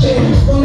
change.